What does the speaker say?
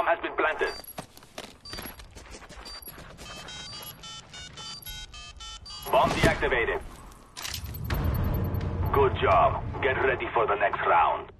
Bomb has been planted. Bomb deactivated. Good job. Get ready for the next round.